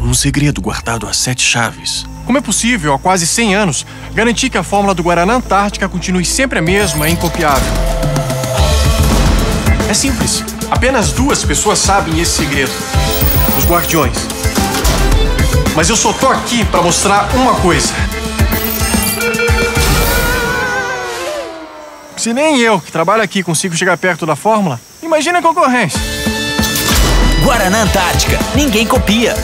Um segredo guardado a sete chaves. Como é possível, há quase 100 anos, garantir que a fórmula do Guaraná Antártica continue sempre a mesma e incopiável? É simples. Apenas duas pessoas sabem esse segredo: os Guardiões. Mas eu só tô aqui para mostrar uma coisa. Se nem eu, que trabalho aqui, consigo chegar perto da fórmula, imagina a concorrência. Guaraná Antártica. Ninguém copia.